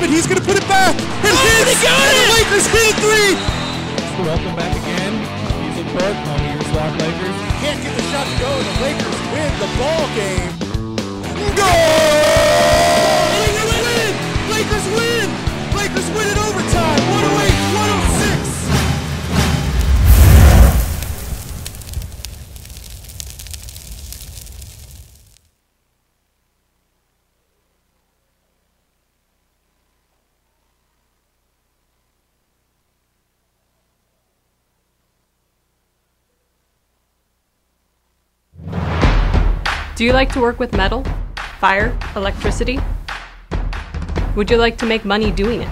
by Peyton Crispin. He's going to put it back. And Oh, hits. they got And the! Lakers hit a three. Welcome back again. Music Park, home of your SWOCC Lakers. Can't get the shot to go, and the Lakers win the ball game. Go! Do you like to work with metal, fire, electricity? Would you like to make money doing it?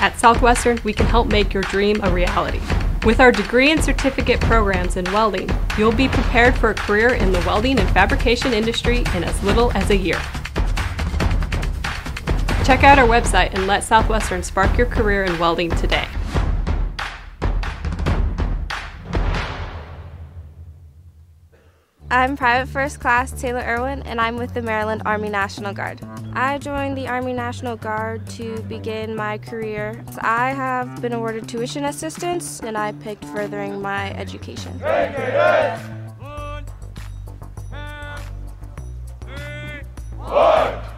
At Southwestern, we can help make your dream a reality. With our degree and certificate programs in welding, you'll be prepared for a career in the welding and fabrication industry in as little as a year. Check out our website and let Southwestern spark your career in welding today. I'm Private First Class Taylor Irwin, and I'm with the Maryland Army National Guard. I joined the Army National Guard to begin my career. I have been awarded tuition assistance, and I picked furthering my education.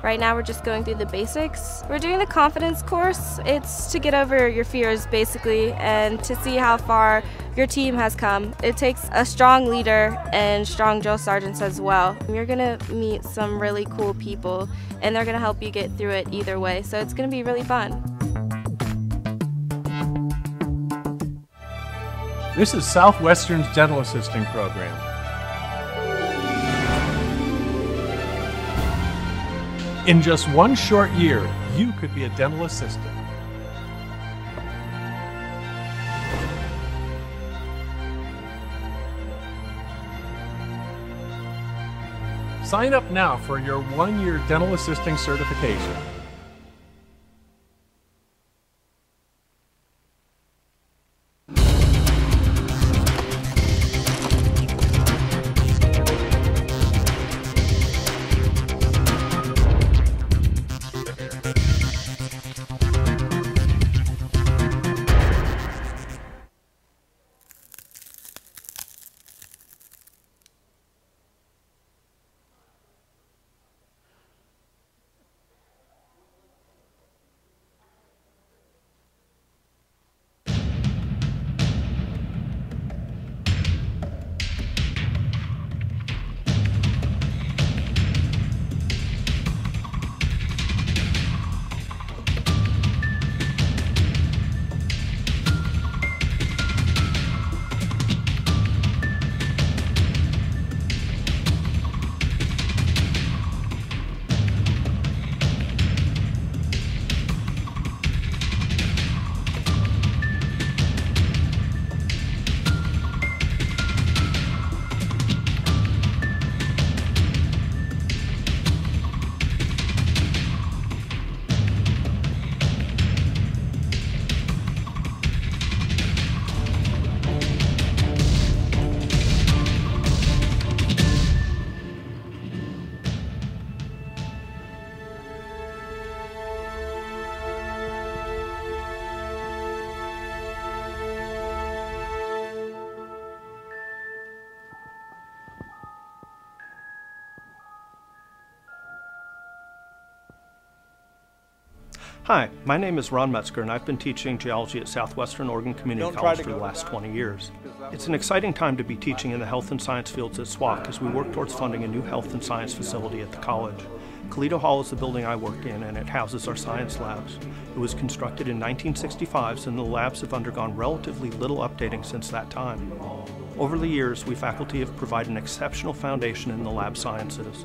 Right now, we're just going through the basics. We're doing the confidence course. It's to get over your fears, basically, and to see how far your team has come. It takes a strong leader and strong drill sergeants as well. You're gonna meet some really cool people, and they're gonna help you get through it either way. So it's gonna be really fun. This is Southwestern's Dental Assisting Program. In just one short year, you could be a dental assistant. Sign up now for your one year dental assisting certification. Hi, my name is Ron Metzger, and I've been teaching geology at Southwestern Oregon Community College for the last 20 years. It's an exciting time to be teaching in the health and science fields at SWOCC as we work towards funding a new health and science facility at the college. Colito Hall is the building I work in, and it houses our science labs. It was constructed in 1965, and the labs have undergone relatively little updating since that time. Over the years, we faculty have provided an exceptional foundation in the lab sciences.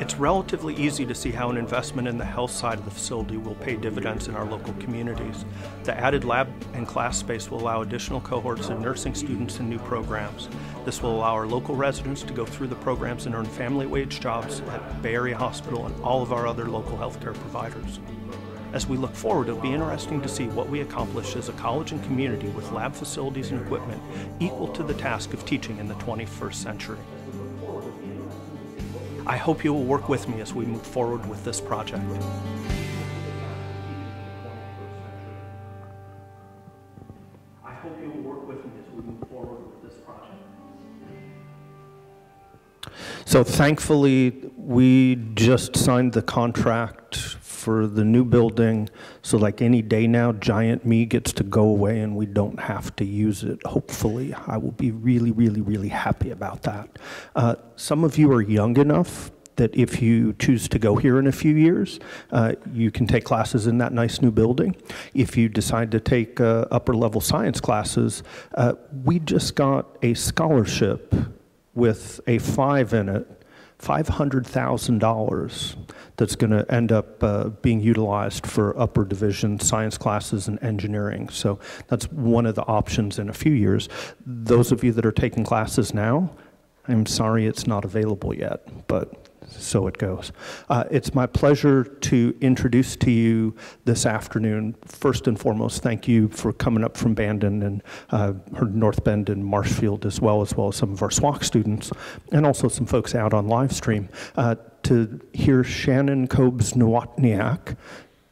It's relatively easy to see how an investment in the health side of the facility will pay dividends in our local communities. The added lab and class space will allow additional cohorts of nursing students and new programs. This will allow our local residents to go through the programs and earn family wage jobs at Bay Area Hospital and all of our other local healthcare providers. As we look forward, it'll be interesting to see what we accomplish as a college and community with lab facilities and equipment equal to the task of teaching in the 21st century. I hope you will work with me as we move forward with this project. I hope you will work with me as we move forward with this project. So thankfully, we just signed the contract for the new building. So like any day now, Giant Me gets to go away and we don't have to use it. Hopefully, I will be really, really, really happy about that. Uh, some of you are young enough that if you choose to go here in a few years, uh, you can take classes in that nice new building. If you decide to take uh, upper level science classes, uh, we just got a scholarship with a five in it $500,000 that's going to end up uh, being utilized for upper division science classes and engineering. So that's one of the options in a few years. Those of you that are taking classes now, I'm sorry it's not available yet, but so it goes. Uh, it's my pleasure to introduce to you this afternoon. First and foremost, thank you for coming up from Bandon and uh, North Bend and Marshfield, as well as well as some of our SWOCC students, and also some folks out on live stream uh, to hear Shannon Kobs Nawotniak,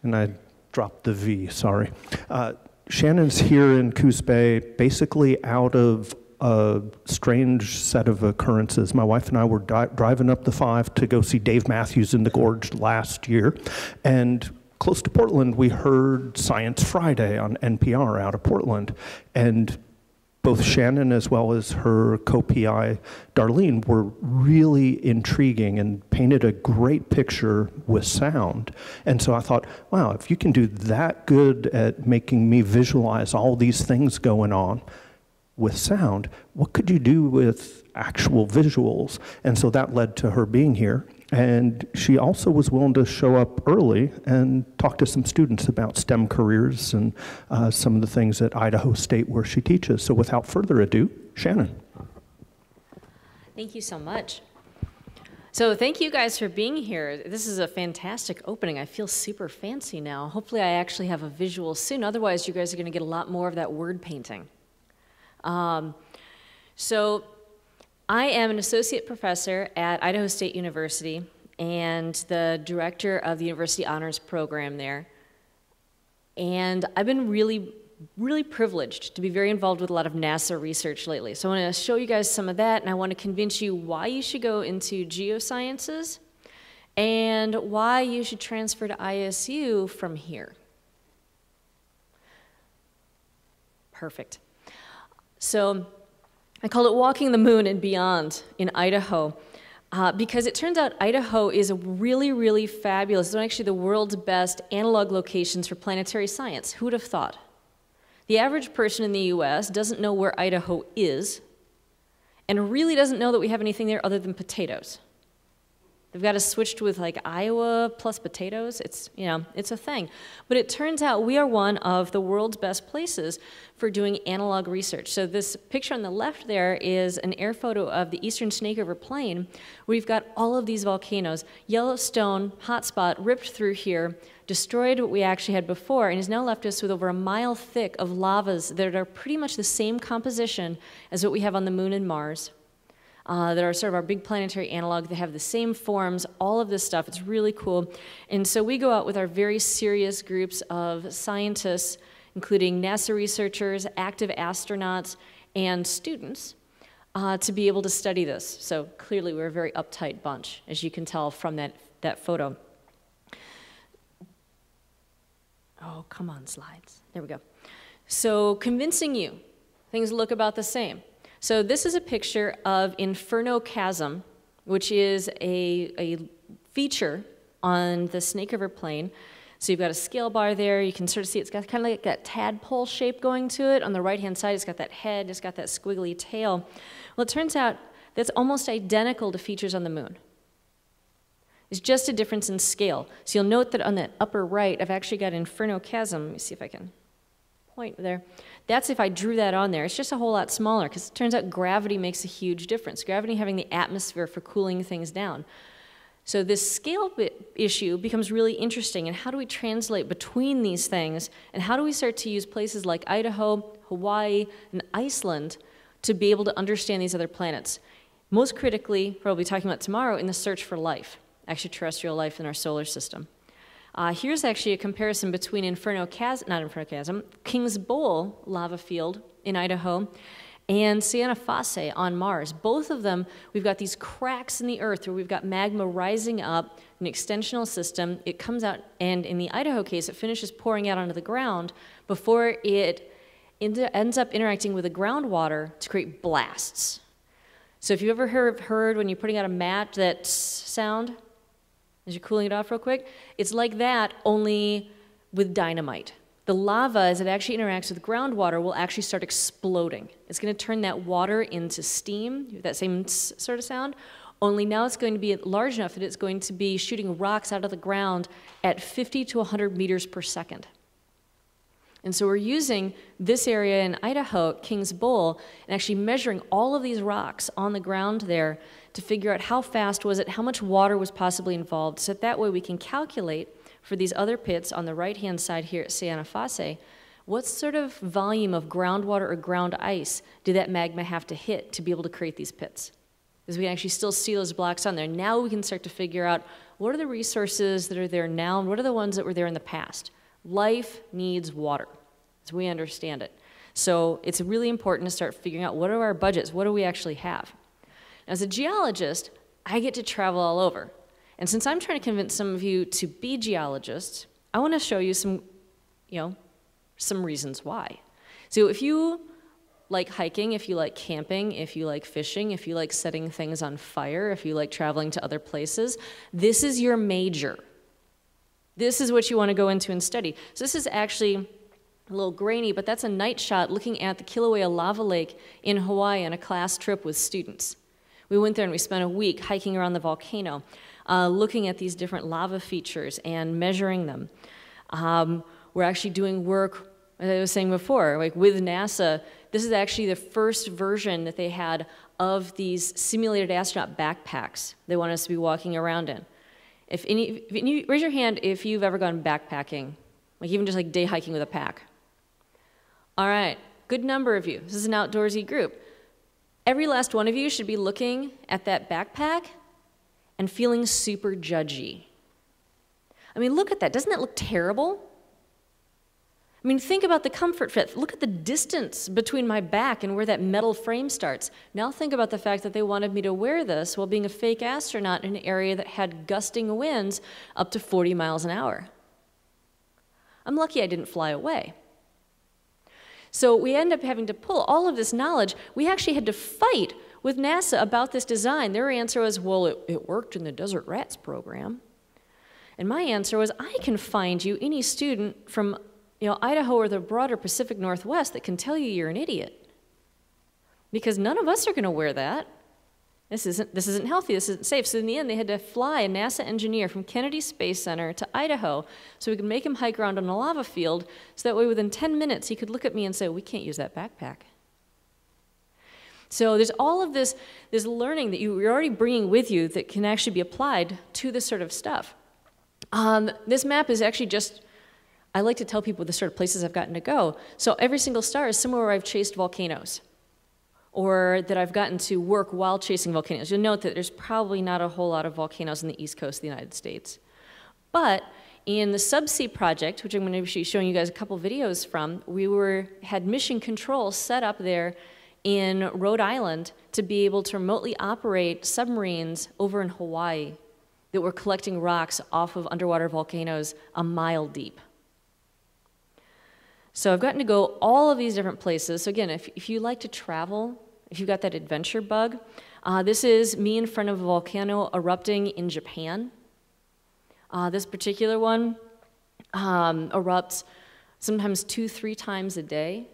and I dropped the V, sorry. Uh, Shannon's here in Coos Bay, basically out of a strange set of occurrences. My wife and I were driving up the five to go see Dave Matthews in the Gorge last year, and close to Portland, we heard Science Friday on NPR out of Portland, and both Shannon as well as her co-PI Darlene were really intriguing and painted a great picture with sound. And so I thought, wow, if you can do that good at making me visualize all these things going on, with sound, what could you do with actual visuals? And so that led to her being here. And she also was willing to show up early and talk to some students about STEM careers and uh, some of the things at Idaho State where she teaches. So without further ado, Shannon. Thank you so much. So thank you guys for being here. This is a fantastic opening. I feel super fancy now. Hopefully I actually have a visual soon. Otherwise, you guys are going to get a lot more of that word painting. Um, so I am an associate professor at Idaho State University and the director of the University Honors Program there. And I've been really, really privileged to be very involved with a lot of NASA research lately. So I want to show you guys some of that, and I want to convince you why you should go into geosciences and why you should transfer to ISU from here. Perfect. So I call it Walking the Moon and Beyond in Idaho. Uh, because it turns out Idaho is a really, really fabulous, it's actually the world's best analog locations for planetary science. Who would have thought? The average person in the US doesn't know where Idaho is, and really doesn't know that we have anything there other than potatoes. They've got to switch with like Iowa plus potatoes. It's, you know, it's a thing. But it turns out we are one of the world's best places for doing analog research. So this picture on the left there is an air photo of the eastern Snake River Plain, you've got all of these volcanoes. Yellowstone hotspot ripped through here, destroyed what we actually had before, and has now left us with over a mile thick of lavas that are pretty much the same composition as what we have on the moon and Mars uh, that are sort of our big planetary analog. They have the same forms, all of this stuff. It's really cool. And so we go out with our very serious groups of scientists, including NASA researchers, active astronauts, and students. Uh, to be able to study this. So clearly we're a very uptight bunch, as you can tell from that, that photo. Oh, come on, slides. There we go. So convincing you, things look about the same. So this is a picture of Inferno Chasm, which is a, a feature on the Snake River Plain. So you've got a scale bar there. You can sort of see it's got kind of like that tadpole shape going to it. On the right-hand side, it's got that head. It's got that squiggly tail. Well, it turns out that's almost identical to features on the moon. It's just a difference in scale. So you'll note that on that upper right, I've actually got Inferno Chasm. Let me see if I can point there. That's if I drew that on there. It's just a whole lot smaller because it turns out gravity makes a huge difference. Gravity having the atmosphere for cooling things down. So this scale issue becomes really interesting. And how do we translate between these things? And how do we start to use places like Idaho, Hawaii, and Iceland to be able to understand these other planets? Most critically, what we'll be talking about tomorrow in the search for life, extraterrestrial life in our solar system. Uh, here's actually a comparison between Inferno Chasm, not Inferno Chasm, King's Bowl lava field in Idaho and Siena Fassi on Mars. Both of them, we've got these cracks in the earth where we've got magma rising up, an extensional system. It comes out, and in the Idaho case, it finishes pouring out onto the ground before it ends up interacting with the groundwater to create blasts. So if you've ever heard, heard when you're putting out a match that sound as you're cooling it off real quick, it's like that only with dynamite. The lava, as it actually interacts with groundwater, will actually start exploding. It's going to turn that water into steam, that same sort of sound, only now it's going to be large enough that it's going to be shooting rocks out of the ground at 50 to 100 meters per second. And so we're using this area in Idaho, Kings Bowl, and actually measuring all of these rocks on the ground there to figure out how fast was it, how much water was possibly involved, so that, that way we can calculate for these other pits on the right-hand side here at Siena Fassi, what sort of volume of groundwater or ground ice did that magma have to hit to be able to create these pits? Because we can actually still see those blocks on there. Now we can start to figure out what are the resources that are there now and what are the ones that were there in the past. Life needs water, as we understand it. So it's really important to start figuring out what are our budgets, what do we actually have. As a geologist, I get to travel all over. And since I'm trying to convince some of you to be geologists, I want to show you some, you know, some reasons why. So if you like hiking, if you like camping, if you like fishing, if you like setting things on fire, if you like traveling to other places, this is your major. This is what you want to go into and study. So this is actually a little grainy, but that's a night shot looking at the Kilauea Lava Lake in Hawaii on a class trip with students. We went there and we spent a week hiking around the volcano, uh, looking at these different lava features and measuring them. Um, we're actually doing work, as I was saying before, like with NASA. This is actually the first version that they had of these simulated astronaut backpacks they want us to be walking around in. If any, if any, raise your hand if you've ever gone backpacking, like even just like day hiking with a pack. All right, good number of you. This is an outdoorsy group. Every last one of you should be looking at that backpack and feeling super judgy. I mean, look at that. Doesn't that look terrible? I mean, think about the comfort fit. Look at the distance between my back and where that metal frame starts. Now think about the fact that they wanted me to wear this while being a fake astronaut in an area that had gusting winds up to 40 miles an hour. I'm lucky I didn't fly away. So we end up having to pull all of this knowledge. We actually had to fight with NASA about this design. Their answer was, well, it, it worked in the Desert Rats program. And my answer was, I can find you any student from you know, Idaho or the broader Pacific Northwest that can tell you you're an idiot. Because none of us are going to wear that. This isn't, this isn't healthy, this isn't safe. So in the end, they had to fly a NASA engineer from Kennedy Space Center to Idaho so we could make him hike around on a lava field so that way within 10 minutes he could look at me and say, we can't use that backpack. So there's all of this, this learning that you're already bringing with you that can actually be applied to this sort of stuff. Um, this map is actually just I like to tell people the sort of places I've gotten to go. So every single star is somewhere where I've chased volcanoes or that I've gotten to work while chasing volcanoes. You'll note that there's probably not a whole lot of volcanoes in the east coast of the United States. But in the subsea project, which I'm going to be showing you guys a couple videos from, we were had mission control set up there in Rhode Island to be able to remotely operate submarines over in Hawaii that were collecting rocks off of underwater volcanoes a mile deep. So I've gotten to go all of these different places. So again, if, if you like to travel, if you've got that adventure bug, uh, this is me in front of a volcano erupting in Japan. Uh, this particular one um, erupts sometimes two, three times a day,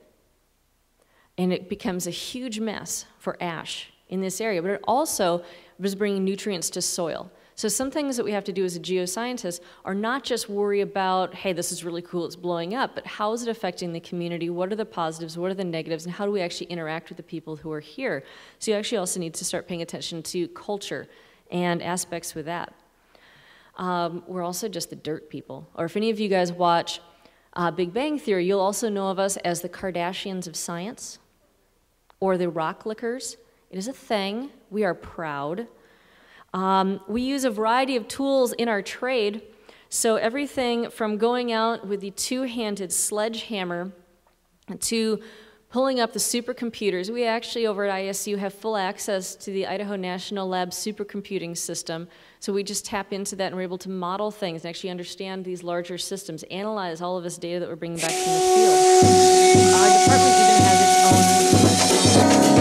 and it becomes a huge mess for ash in this area. But it also was bringing nutrients to soil. So some things that we have to do as a geoscientist are not just worry about, hey, this is really cool, it's blowing up, but how is it affecting the community? What are the positives? What are the negatives? And how do we actually interact with the people who are here? So you actually also need to start paying attention to culture and aspects with that. Um, we're also just the dirt people. Or if any of you guys watch uh, Big Bang Theory, you'll also know of us as the Kardashians of science or the rock lickers It is a thing. We are proud. Um, we use a variety of tools in our trade. So, everything from going out with the two handed sledgehammer to pulling up the supercomputers. We actually, over at ISU, have full access to the Idaho National Lab supercomputing system. So we just tap into that and we're able to model things and actually understand these larger systems, analyze all of this data that we're bringing back from the field. Our department even has its own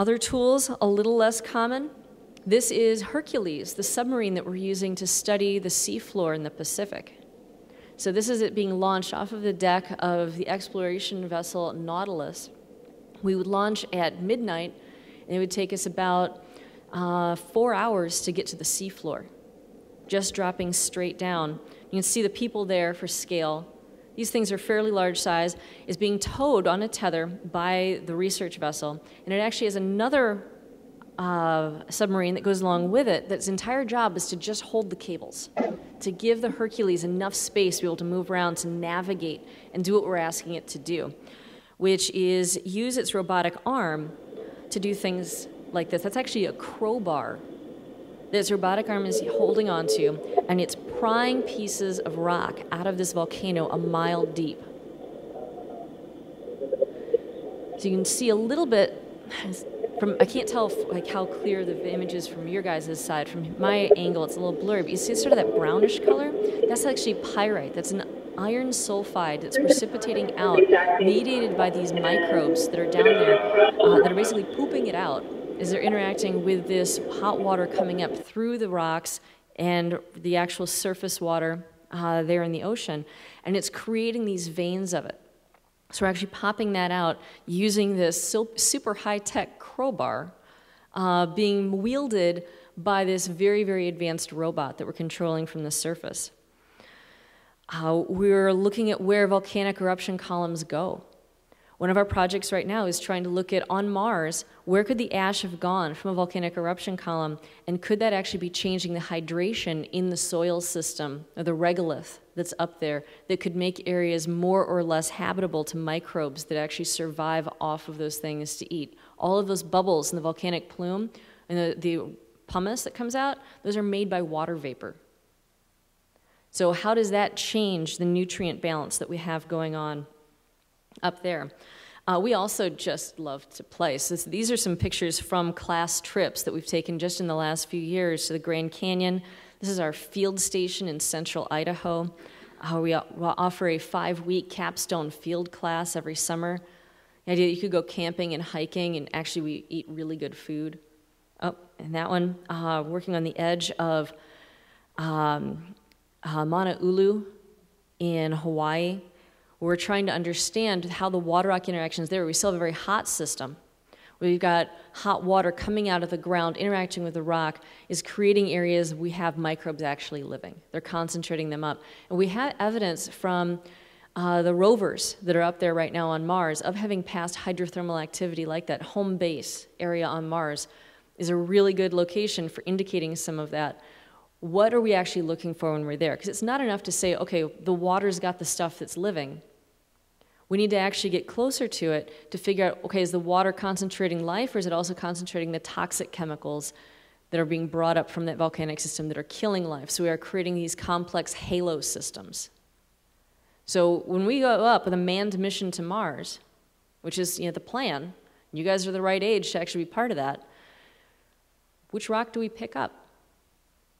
Other tools, a little less common. This is Hercules, the submarine that we're using to study the seafloor in the Pacific. So this is it being launched off of the deck of the exploration vessel Nautilus. We would launch at midnight, and it would take us about uh, four hours to get to the seafloor, just dropping straight down. You can see the people there for scale. These things are fairly large size, is being towed on a tether by the research vessel. And it actually has another uh, submarine that goes along with it that's entire job is to just hold the cables, to give the Hercules enough space to be able to move around, to navigate, and do what we're asking it to do, which is use its robotic arm to do things like this. That's actually a crowbar that its robotic arm is holding onto, and it's prying pieces of rock out of this volcano a mile deep. So you can see a little bit from I can't tell like how clear the image is from your guys' side. From my angle, it's a little blurry, but you see sort of that brownish color. That's actually pyrite. That's an iron sulfide that's precipitating out, mediated by these microbes that are down there uh, that are basically pooping it out is they're interacting with this hot water coming up through the rocks and the actual surface water uh, there in the ocean, and it's creating these veins of it. So we're actually popping that out using this super high-tech crowbar uh, being wielded by this very, very advanced robot that we're controlling from the surface. Uh, we're looking at where volcanic eruption columns go. One of our projects right now is trying to look at on Mars, where could the ash have gone from a volcanic eruption column, and could that actually be changing the hydration in the soil system, or the regolith that's up there, that could make areas more or less habitable to microbes that actually survive off of those things to eat. All of those bubbles in the volcanic plume and the, the pumice that comes out, those are made by water vapor. So, how does that change the nutrient balance that we have going on up there. Uh, we also just love to play. So this, these are some pictures from class trips that we've taken just in the last few years to the Grand Canyon. This is our field station in central Idaho. Uh, we offer a five-week capstone field class every summer. The idea that you could go camping and hiking, and actually we eat really good food. Oh, and that one, uh, working on the edge of um, uh, Mauna Ulu in Hawaii. We're trying to understand how the water rock interactions there. We still have a very hot system. We've got hot water coming out of the ground, interacting with the rock, is creating areas we have microbes actually living. They're concentrating them up. And we have evidence from uh, the rovers that are up there right now on Mars of having past hydrothermal activity like that. Home base area on Mars is a really good location for indicating some of that what are we actually looking for when we're there? Because it's not enough to say, okay, the water's got the stuff that's living. We need to actually get closer to it to figure out okay, is the water concentrating life or is it also concentrating the toxic chemicals that are being brought up from that volcanic system that are killing life? So we are creating these complex halo systems. So when we go up with a manned mission to Mars, which is you know, the plan, You guys are the right age to actually be part of that. Which rock do we pick up?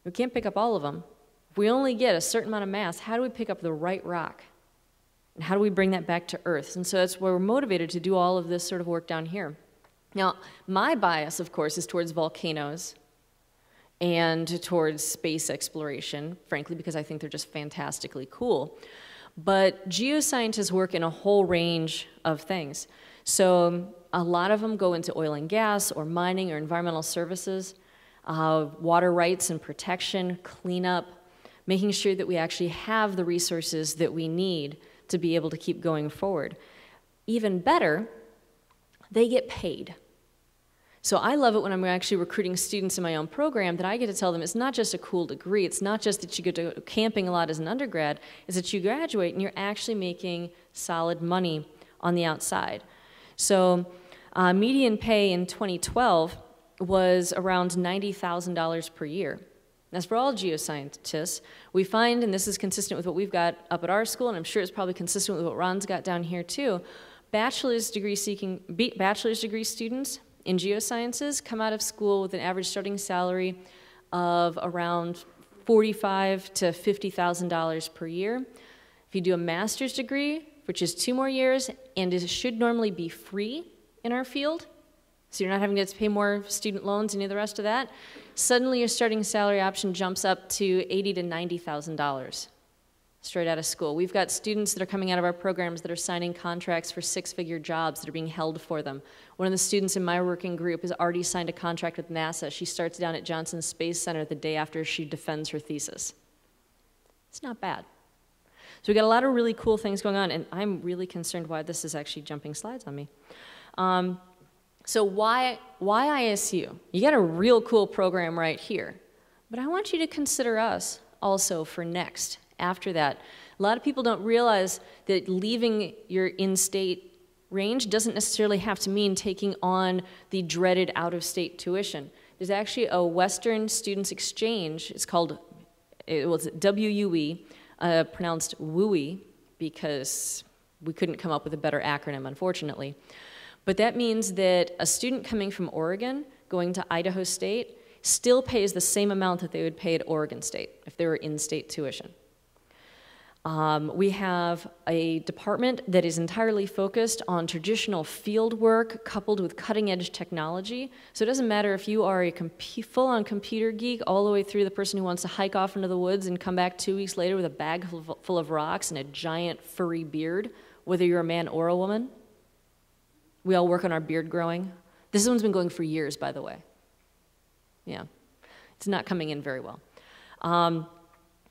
We can't pick up all of them. If we only get a certain amount of mass, how do we pick up the right rock? And how do we bring that back to Earth? And so that's why we're motivated to do all of this sort of work down here. Now, my bias, of course, is towards volcanoes and towards space exploration, frankly, because I think they're just fantastically cool. But geoscientists work in a whole range of things. So a lot of them go into oil and gas or mining or environmental services, uh, water rights and protection, cleanup, making sure that we actually have the resources that we need to be able to keep going forward. Even better, they get paid. So I love it when I'm actually recruiting students in my own program that I get to tell them it's not just a cool degree, it's not just that you get to camping a lot as an undergrad, is that you graduate and you're actually making solid money on the outside. So uh, median pay in 2012 was around $90,000 per year. That's for all geoscientists. We find, and this is consistent with what we've got up at our school, and I'm sure it's probably consistent with what Ron's got down here too, bachelor's degree seeking, bachelor's degree students in geosciences come out of school with an average starting salary of around forty-five to $50,000 per year. If you do a master's degree, which is two more years and it should normally be free in our field, so you're not having to pay more student loans any of the rest of that, suddenly your starting salary option jumps up to eighty to $90,000 straight out of school. We've got students that are coming out of our programs that are signing contracts for six-figure jobs that are being held for them. One of the students in my working group has already signed a contract with NASA. She starts down at Johnson Space Center the day after she defends her thesis. It's not bad. So we've got a lot of really cool things going on, and I'm really concerned why this is actually jumping slides on me. Um, so why, why ISU? You got a real cool program right here. But I want you to consider us also for next after that. A lot of people don't realize that leaving your in state range doesn't necessarily have to mean taking on the dreaded out of state tuition. There's actually a Western Students Exchange, it's called, it was WUE, uh, pronounced WUI because we couldn't come up with a better acronym, unfortunately. But that means that a student coming from Oregon going to Idaho State still pays the same amount that they would pay at Oregon State if they were in state tuition. Um, we have a department that is entirely focused on traditional field work coupled with cutting edge technology. So it doesn't matter if you are a full on computer geek, all the way through the person who wants to hike off into the woods and come back two weeks later with a bag full of rocks and a giant furry beard, whether you're a man or a woman. We all work on our beard growing. This one's been going for years, by the way. Yeah, it's not coming in very well. Um,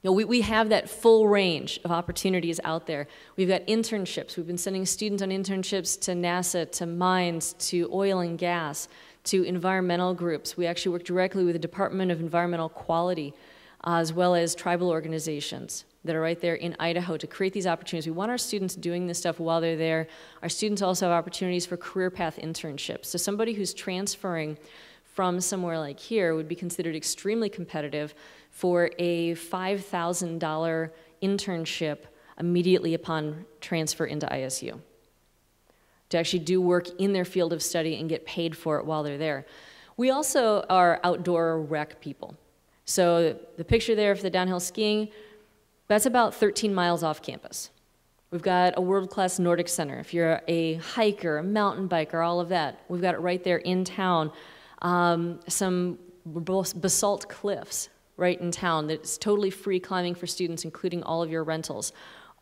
you know, we, we have that full range of opportunities out there. We've got internships. We've been sending students on internships to NASA, to mines, to oil and gas, to environmental groups. We actually work directly with the Department of Environmental Quality, uh, as well as tribal organizations that are right there in Idaho to create these opportunities. We want our students doing this stuff while they're there. Our students also have opportunities for career path internships. So somebody who's transferring from somewhere like here would be considered extremely competitive for a $5,000 internship immediately upon transfer into ISU to actually do work in their field of study and get paid for it while they're there. We also are outdoor rec people. So the picture there for the downhill skiing, that's about 13 miles off campus. We've got a world-class Nordic Center. If you're a hiker, a mountain biker, all of that, we've got it right there in town um, some basalt cliffs right in town that's totally free climbing for students, including all of your rentals.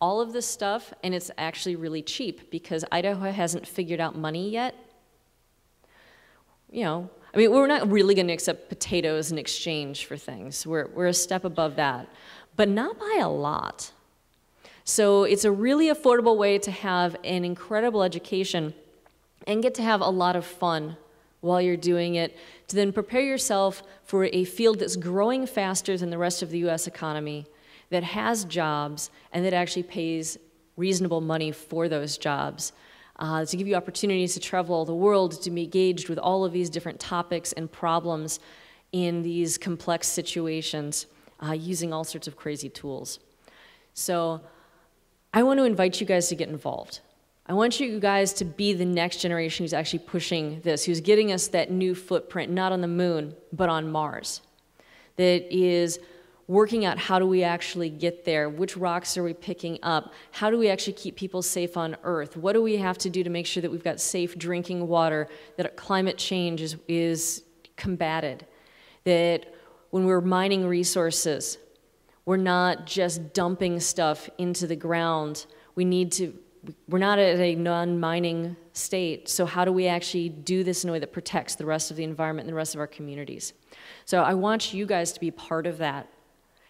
All of this stuff, and it's actually really cheap because Idaho hasn't figured out money yet. You know, I mean, we're not really going to accept potatoes in exchange for things. We're, we're a step above that, but not by a lot. So it's a really affordable way to have an incredible education and get to have a lot of fun while you're doing it, to then prepare yourself for a field that's growing faster than the rest of the US economy, that has jobs, and that actually pays reasonable money for those jobs. Uh, to give you opportunities to travel all the world, to be engaged with all of these different topics and problems in these complex situations uh, using all sorts of crazy tools. So I want to invite you guys to get involved. I want you guys to be the next generation who's actually pushing this, who's getting us that new footprint, not on the moon, but on Mars. That is working out how do we actually get there? Which rocks are we picking up? How do we actually keep people safe on Earth? What do we have to do to make sure that we've got safe drinking water, that climate change is, is combated, that when we're mining resources, we're not just dumping stuff into the ground. We need to we're not at a non-mining state, so how do we actually do this in a way that protects the rest of the environment and the rest of our communities? So I want you guys to be part of that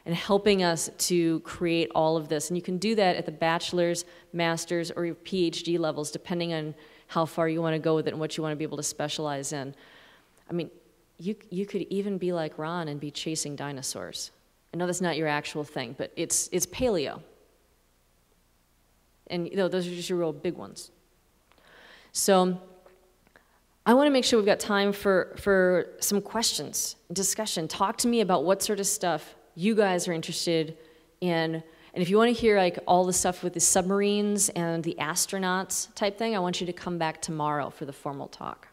and helping us to create all of this. And you can do that at the bachelor's, master's, or your PhD levels, depending on how far you want to go with it and what you want to be able to specialize in. I mean, you, you could even be like Ron and be chasing dinosaurs. I know that's not your actual thing, but it's, it's paleo. And you know, those are just your real big ones. So I want to make sure we've got time for, for some questions, discussion. Talk to me about what sort of stuff you guys are interested in. And if you want to hear like all the stuff with the submarines and the astronauts type thing, I want you to come back tomorrow for the formal talk.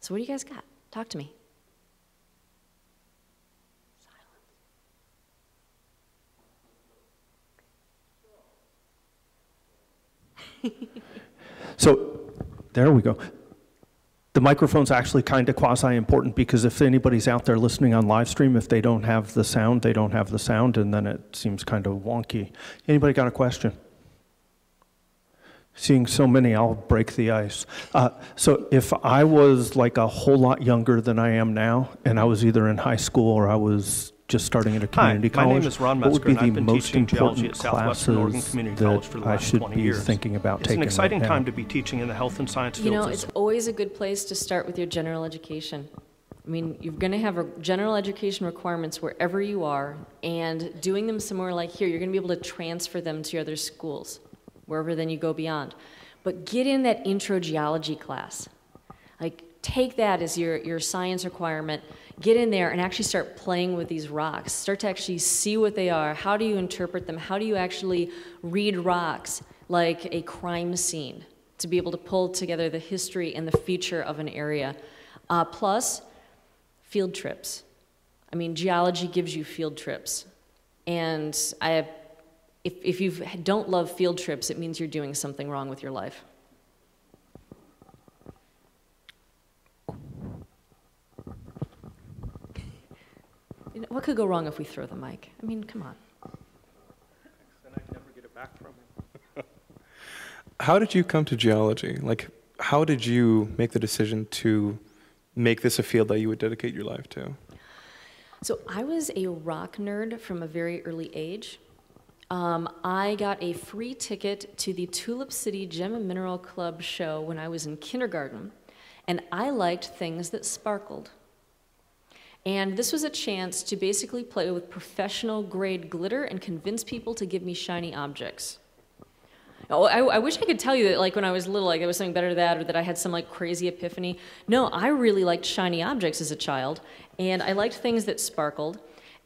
So what do you guys got? Talk to me. so there we go. The microphone's actually kind of quasi-important because if anybody's out there listening on live stream, if they don't have the sound, they don't have the sound, and then it seems kind of wonky. Anybody got a question? Seeing so many, I'll break the ice. Uh, so if I was like a whole lot younger than I am now, and I was either in high school or I was just starting at a community Hi, college. my name is Ron what would be and the I've been most teaching geology important at Southwestern Oregon classes Community College for the that I should 20 be years. thinking about It's taking an exciting right time to be teaching in the health and science field. You know, it's always a good place to start with your general education. I mean, you're going to have a general education requirements wherever you are, and doing them somewhere like here, you're going to be able to transfer them to your other schools, wherever then you go beyond. But get in that intro geology class. Like, take that as your, your science requirement. Get in there and actually start playing with these rocks. Start to actually see what they are. How do you interpret them? How do you actually read rocks like a crime scene to be able to pull together the history and the feature of an area? Uh, plus, field trips. I mean, geology gives you field trips. And I, if, if you don't love field trips, it means you're doing something wrong with your life. You know, What could go wrong if we throw the mic? I mean, come on. How did you come to geology? Like, how did you make the decision to make this a field that you would dedicate your life to? So I was a rock nerd from a very early age. Um, I got a free ticket to the Tulip City Gem and Mineral Club show when I was in kindergarten, and I liked things that sparkled. And this was a chance to basically play with professional grade glitter and convince people to give me shiny objects. Oh, I, I wish I could tell you that, like, when I was little, like, there was something better than that, or that I had some, like, crazy epiphany. No, I really liked shiny objects as a child, and I liked things that sparkled.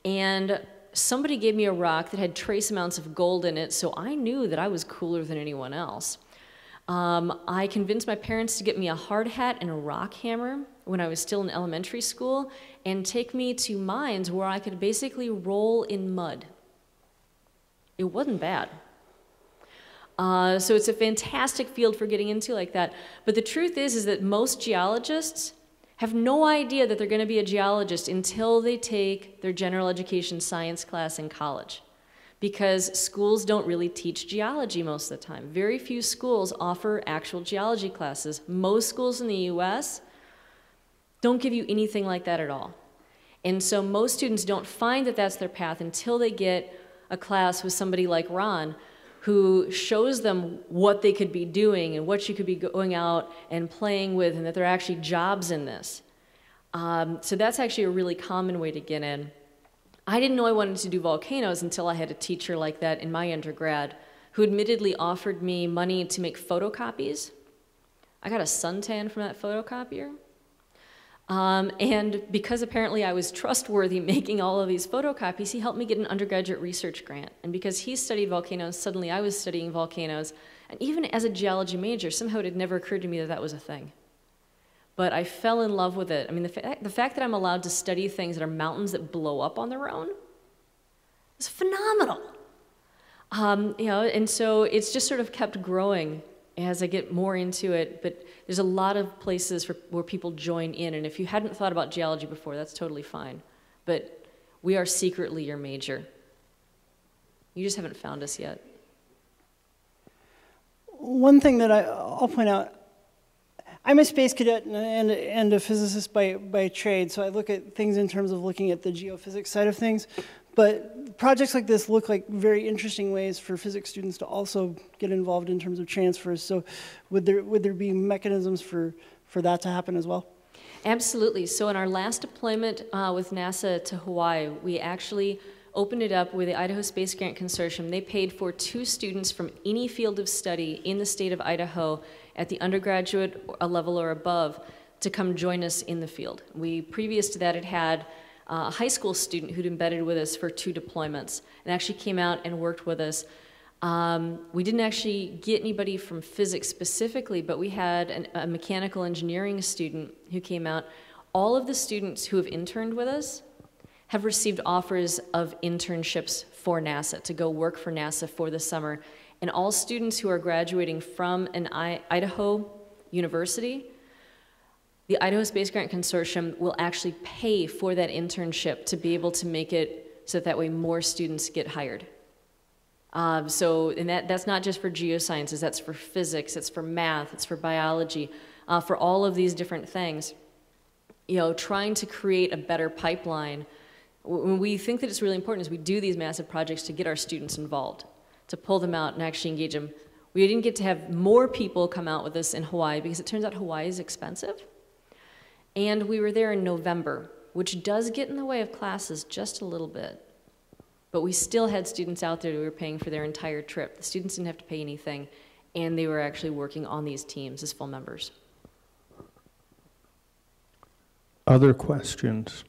And somebody gave me a rock that had trace amounts of gold in it, so I knew that I was cooler than anyone else. Um, I convinced my parents to get me a hard hat and a rock hammer when I was still in elementary school and take me to mines where I could basically roll in mud. It wasn't bad. Uh, so it's a fantastic field for getting into like that. But the truth is, is that most geologists have no idea that they're going to be a geologist until they take their general education science class in college. Because schools don't really teach geology most of the time. Very few schools offer actual geology classes. Most schools in the US don't give you anything like that at all. And so most students don't find that that's their path until they get a class with somebody like Ron who shows them what they could be doing and what you could be going out and playing with and that there are actually jobs in this. Um, so that's actually a really common way to get in. I didn't know I wanted to do volcanoes until I had a teacher like that in my undergrad who admittedly offered me money to make photocopies. I got a suntan from that photocopier. Um, and because apparently I was trustworthy making all of these photocopies, he helped me get an undergraduate research grant. And because he studied volcanoes, suddenly I was studying volcanoes. And even as a geology major, somehow it had never occurred to me that that was a thing. But I fell in love with it. I mean, the, fa- the fact that I'm allowed to study things that are mountains that blow up on their own is phenomenal. Um, you know, and so it's just sort of kept growing as I get more into it. But there's a lot of places for, where people join in. And if you hadn't thought about geology before, that's totally fine. But we are secretly your major. You just haven't found us yet. One thing that I, I'll point out I'm a space cadet and, and a physicist by, by trade, so I look at things in terms of looking at the geophysics side of things. But projects like this look like very interesting ways for physics students to also get involved in terms of transfers. So would there, would there be mechanisms for, for that to happen as well? Absolutely. So in our last deployment uh, with NASA to Hawaii, we actually opened it up with the Idaho Space Grant Consortium. They paid for two students from any field of study in the state of Idaho at the undergraduate level or above to come join us in the field. We, previous to that, had had a high school student who'd embedded with us for two deployments and actually came out and worked with us. Um, we didn't actually get anybody from physics specifically, but we had an, a mechanical engineering student who came out. All of the students who have interned with us have received offers of internships for NASA to go work for NASA for the summer and all students who are graduating from an I Idaho university, the Idaho Space Grant Consortium will actually pay for that internship to be able to make it so that, way more students get hired. Um, so, and that, that's not just for geosciences, that's for physics, it's for math, it's for biology, uh, for all of these different things. You know, trying to create a better pipeline. When we think that it's really important is we do these massive projects to get our students involved to pull them out and actually engage them. We didn't get to have more people come out with us in Hawaii because it turns out Hawaii is expensive. And we were there in November, which does get in the way of classes just a little bit. But we still had students out there who were paying for their entire trip. The students didn't have to pay anything, and they were actually working on these teams as full members. Other questions?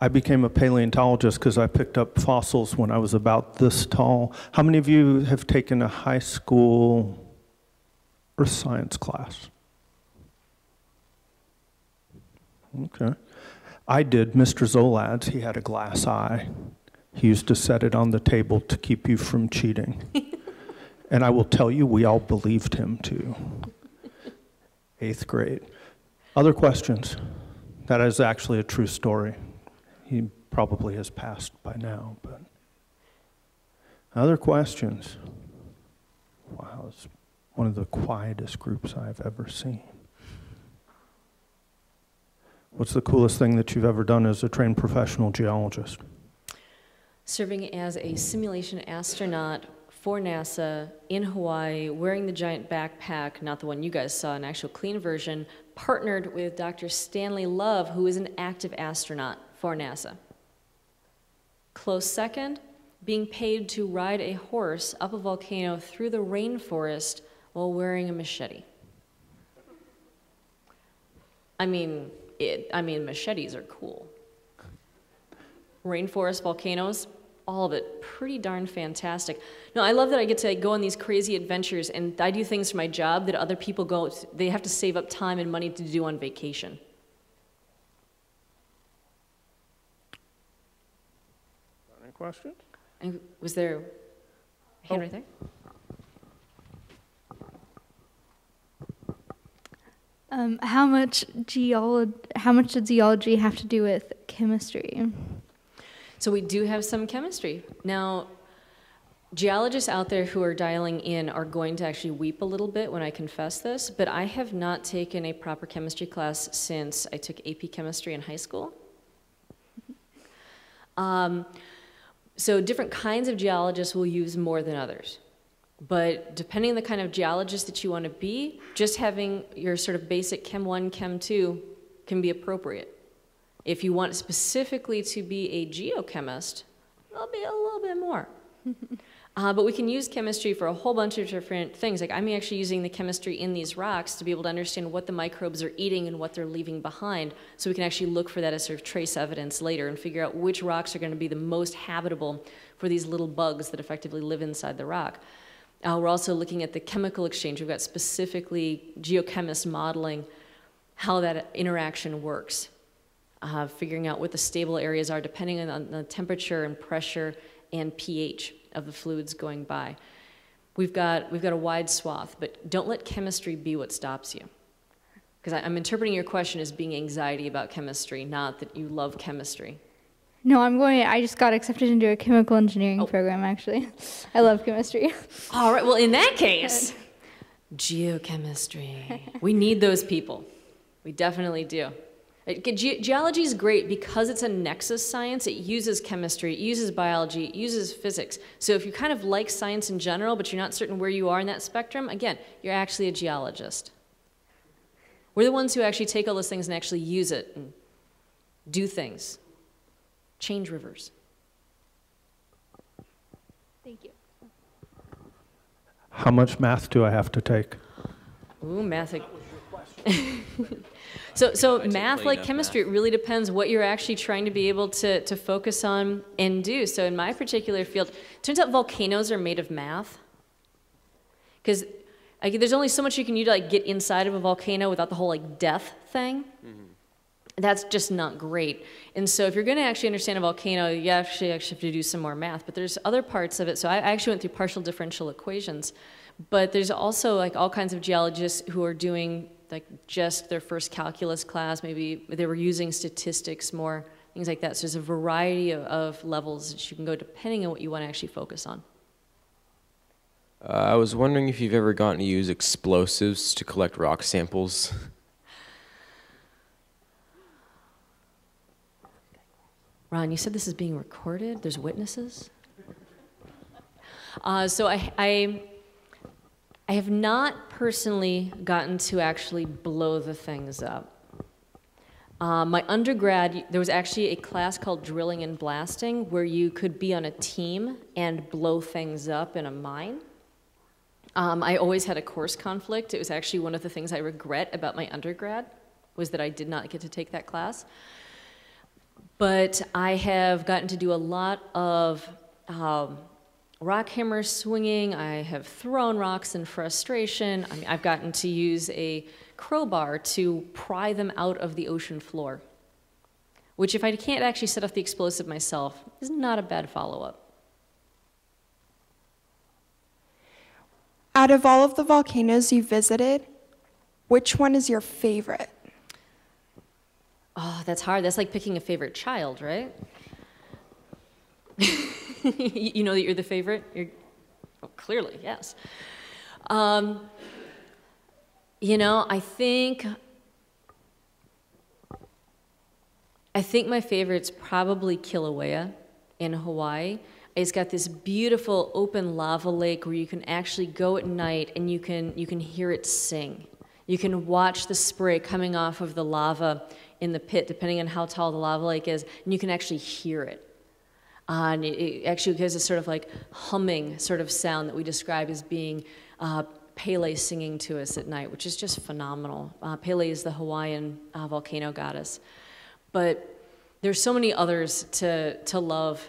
I became a paleontologist because I picked up fossils when I was about this tall. How many of you have taken a high school earth science class? Okay. I did. Mr. Zoladz, he had a glass eye. He used to set it on the table to keep you from cheating. and I will tell you, we all believed him too. Eighth grade. Other questions? That is actually a true story. He probably has passed by now, but. Other questions? Wow, it's one of the quietest groups I've ever seen. What's the coolest thing that you've ever done as a trained professional geologist? Serving as a simulation astronaut for NASA in Hawaii, wearing the giant backpack, not the one you guys saw, an actual clean version, partnered with Dr. Stanley Love, who is an active astronaut for NASA. Close second, being paid to ride a horse up a volcano through the rainforest while wearing a machete. I mean, it, I mean, machetes are cool. Rainforest, volcanoes, all of it, pretty darn fantastic. No, I love that I get to go on these crazy adventures and I do things for my job that other people go, they have to save up time and money to do on vacation. Any questions? And was there a hand Oh. right there? Um, how much geolo- How much does geology have to do with chemistry? So we do have some chemistry. Now, geologists out there who are dialing in are going to actually weep a little bit when I confess this, but I have not taken a proper chemistry class since I took AP chemistry in high school. Um, so different kinds of geologists will use more than others. But depending on the kind of geologist that you want to be, just having your sort of basic Chem 1, Chem 2 can be appropriate. If you want specifically to be a geochemist, there'll be a little bit more. uh, but we can use chemistry for a whole bunch of different things. Like I'm actually using the chemistry in these rocks to be able to understand what the microbes are eating and what they're leaving behind, so we can actually look for that as sort of trace evidence later and figure out which rocks are going to be the most habitable for these little bugs that effectively live inside the rock. Uh, we're also looking at the chemical exchange. We've got specifically geochemists modeling how that interaction works, uh, figuring out what the stable areas are depending on the temperature and pressure and pH of the fluids going by. We've got, we've got a wide swath, but don't let chemistry be what stops you. Because I'm interpreting your question as being anxiety about chemistry, not that you love chemistry. No, I'm going. I just got accepted into a chemical engineering oh. program. Actually, I love chemistry. All right. Well, in that case, geochemistry. we need those people. We definitely do. Uh, ge- geology is great because it's a nexus science. It uses chemistry, it uses biology, it uses physics. So if you kind of like science in general, but you're not certain where you are in that spectrum, again, you're actually a geologist. We're the ones who actually take all those things and actually use it and do things change rivers. Thank you. How much math do I have to take? Ooh, math. so, so math, like chemistry, math. it really depends what you're actually trying to be able to, to focus on and do. So, in my particular field, turns out volcanoes are made of math. Because like, there's only so much you can do to like get inside of a volcano without the whole like death thing. Mm-hmm that's just not great. And so if you're going to actually understand a volcano, you actually actually have to do some more math. But there's other parts of it. So I actually went through partial differential equations. But there's also like all kinds of geologists who are doing like just their first calculus class. Maybe they were using statistics more, things like that. So there's a variety of, of levels that you can go depending on what you want to actually focus on. Uh, I was wondering if you've ever gotten to use explosives to collect rock samples. Ron, you said this is being recorded. There's witnesses. Uh, so I, I, I have not personally gotten to actually blow the things up. Uh, my undergrad, there was actually a class called Drilling and Blasting where you could be on a team and blow things up in a mine. Um, I always had a course conflict. It was actually one of the things I regret about my undergrad was that I did not get to take that class. But I have gotten to do a lot of um, rock hammer swinging. I have thrown rocks in frustration. I mean, I've gotten to use a crowbar to pry them out of the ocean floor, which, if I can't actually set off the explosive myself, is not a bad follow up. Out of all of the volcanoes you visited, which one is your favorite? Oh, that's hard. That's like picking a favorite child, right? you know that you're the favorite? You're, oh, clearly, yes. Um, you know, I think I think my favorite's probably Kilauea in Hawaii. It's got this beautiful open lava lake where you can actually go at night and you can you can hear it sing. You can watch the spray coming off of the lava in the pit, depending on how tall the lava lake is, and you can actually hear it. Uh, and it, it, actually gives a sort of like humming sort of sound that we describe as being uh, Pele singing to us at night, which is just phenomenal. Uh, Pele is the Hawaiian uh, volcano goddess. But there's so many others to, to love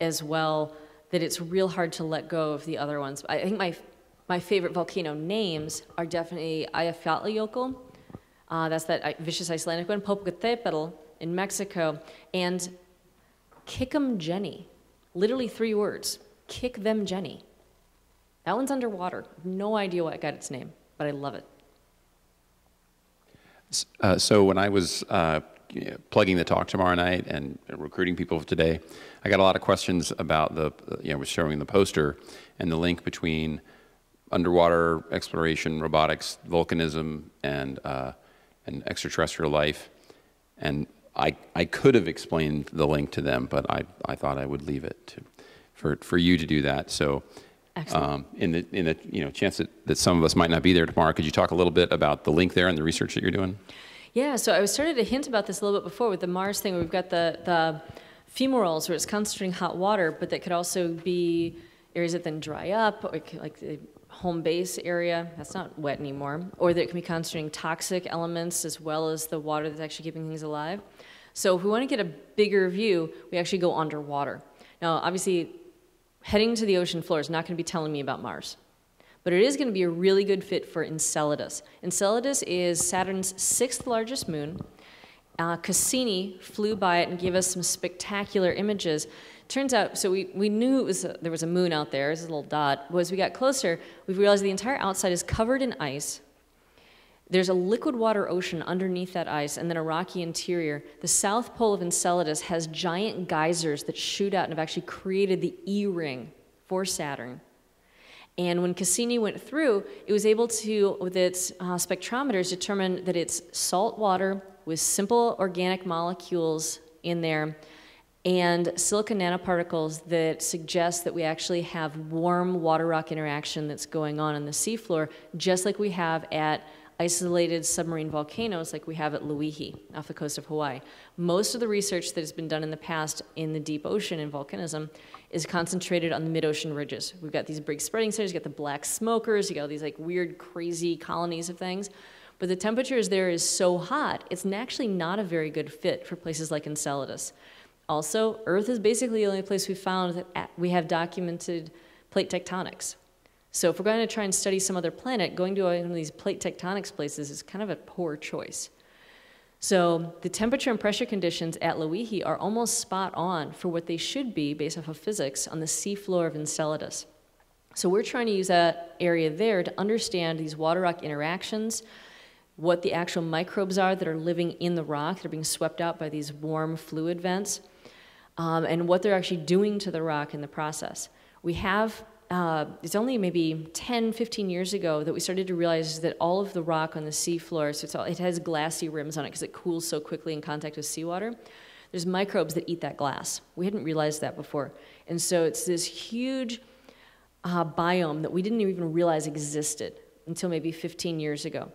as well that it's real hard to let go of the other ones. I think my, my favorite volcano names are definitely Eyjafjallajökull, uh, that's that uh, vicious Icelandic one, Popocatépetl in Mexico, and Kick 'em Jenny. Literally three words. Kick them Jenny. That one's underwater. No idea what got its name, but I love it. Uh, so when I was uh, plugging the talk tomorrow night and recruiting people today, I got a lot of questions about the, you know, was showing the poster and the link between underwater exploration, robotics, volcanism, and uh, and extraterrestrial life. And I, I could have explained the link to them, but I, I thought I would leave it to, for, for you to do that. So, um, in the in the you know chance that, that some of us might not be there tomorrow, could you talk a little bit about the link there and the research that you're doing? Yeah, so I was started to hint about this a little bit before with the Mars thing. We've got the the fumaroles where it's concentrating hot water, but that could also be areas that then dry up, or like home base area, that's not wet anymore, or that it can be concentrating toxic elements as well as the water that's actually keeping things alive. So if we want to get a bigger view, we actually go underwater. Now, obviously, heading to the ocean floor is not going to be telling me about Mars. but it is going to be a really good fit for Enceladus. Enceladus is Saturn's sixth largest moon. Uh, Cassini flew by it and gave us some spectacular images. Turns out, so we, we knew it was a, there was a moon out there, a little dot. But as we got closer, we realized the entire outside is covered in ice. There's a liquid water ocean underneath that ice and then a rocky interior. The south pole of Enceladus has giant geysers that shoot out and have actually created the E ring for Saturn. And when Cassini went through, it was able to, with its uh, spectrometers, determine that it's salt water with simple organic molecules in there and silicon nanoparticles that suggest that we actually have warm water rock interaction that's going on on the seafloor, just like we have at isolated submarine volcanoes like we have at Loihi off the coast of Hawaii. Most of the research that has been done in the past in the deep ocean in volcanism is concentrated on the mid-ocean ridges. We've got these big spreading centers, you got the black smokers, you got all these like weird, crazy colonies of things. But the temperatures there is so hot, it's actually not a very good fit for places like Enceladus. Also, Earth is basically the only place we found that we have documented plate tectonics. So if we're going to try and study some other planet, going to one of these plate tectonics places is kind of a poor choice. So the temperature and pressure conditions at Loihi are almost spot on for what they should be based off of physics on the seafloor of Enceladus. So we're trying to use that area there to understand these water rock interactions, what the actual microbes are that are living in the rock that are being swept out by these warm fluid vents, um, and what they're actually doing to the rock in the process. We have uh, it's only maybe 10, 15 years ago that we started to realize that all of the rock on the seafloor, so all, it has glassy rims on it because it cools so quickly in contact with seawater. There's microbes that eat that glass. We hadn't realized that before. And so it's this huge uh, biome that we didn't even realize existed until maybe 15 years ago.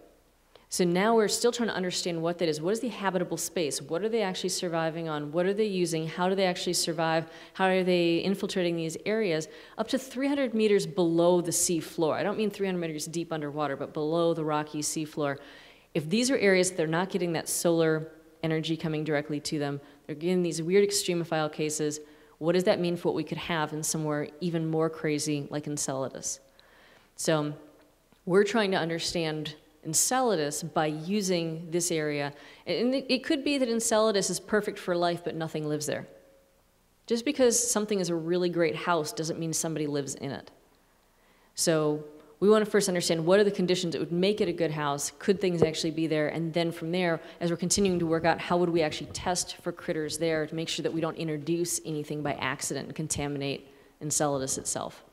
So now we're still trying to understand what that is. What is the habitable space? What are they actually surviving on? What are they using? How do they actually survive? How are they infiltrating these areas up to 300 meters below the sea floor? I don't mean 300 meters deep underwater, but below the rocky sea floor. If these are areas that they're not getting that solar energy coming directly to them, they're getting these weird extremophile cases. What does that mean for what we could have in somewhere even more crazy like Enceladus? So we're trying to understand Enceladus by using this area. And it, could be that Enceladus is perfect for life, but nothing lives there. Just because something is a really great house doesn't mean somebody lives in it. So we want to first understand what are the conditions that would make it a good house, could things actually be there, and then from there, as we're continuing to work out how would we actually test for critters there to make sure that we don't introduce anything by accident and contaminate Enceladus itself.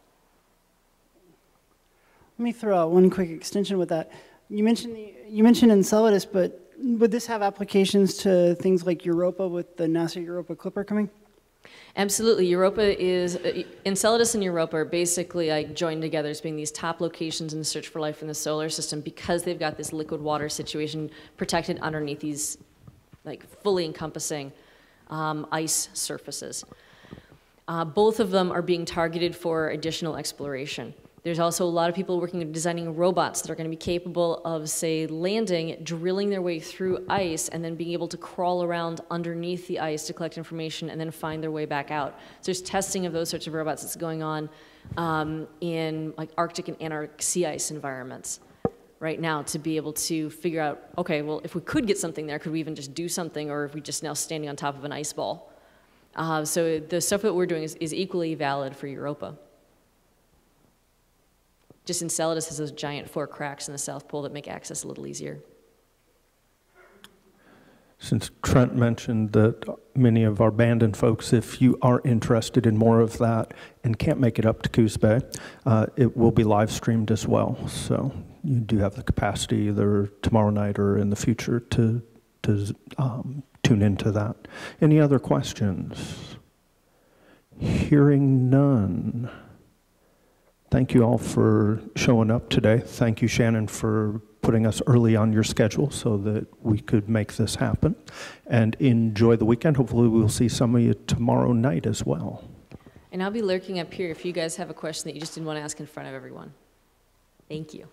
Let me throw out one quick extension with that. You mentioned the, you mentioned Enceladus, but would this have applications to things like Europa with the NASA Europa Clipper coming? Absolutely. Europa is, Enceladus and Europa are basically like joined together as being these top locations in the search for life in the solar system because they've got this liquid water situation protected underneath these like fully encompassing um, ice surfaces. Uh, both of them are being targeted for additional exploration. There's also a lot of people working on designing robots that are going to be capable of, say, landing, drilling their way through ice, and then being able to crawl around underneath the ice to collect information and then find their way back out. So there's testing of those sorts of robots that's going on um, in like Arctic and Antarctic sea ice environments right now to be able to figure out, okay, well, if we could get something there, could we even just do something, or if we just now standing on top of an ice ball? Uh, so the stuff that we're doing is, is equally valid for Europa. Just Enceladus has those giant four cracks in the South Pole that make access a little easier. Since Trent mentioned that many of our Bandon folks, if you are interested in more of that and can't make it up to Coos Bay, uh, it will be live streamed as well. So you do have the capacity either tomorrow night or in the future to, to um, tune into that. Any other questions? Hearing none. Thank you all for showing up today. Thank you, Shannon, for putting us early on your schedule so that we could make this happen. And enjoy the weekend. Hopefully, we'll see some of you tomorrow night as well. And I'll be lurking up here if you guys have a question that you just didn't want to ask in front of everyone. Thank you.